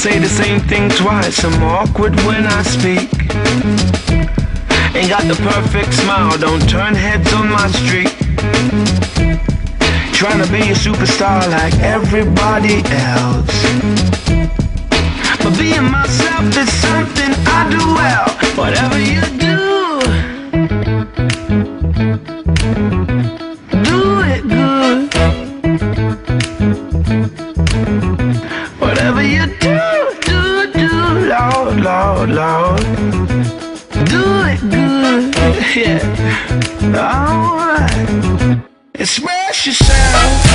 say the same thing twice. I'm awkward when I speak. Ain't got the perfect smile, don't turn heads on my street. Trying to be a superstar like everybody else. But being myself is something I do well. Whatever you do, do it good. Whatever you Lord, Lord. Do it good, yeah. Alright. Express yourself.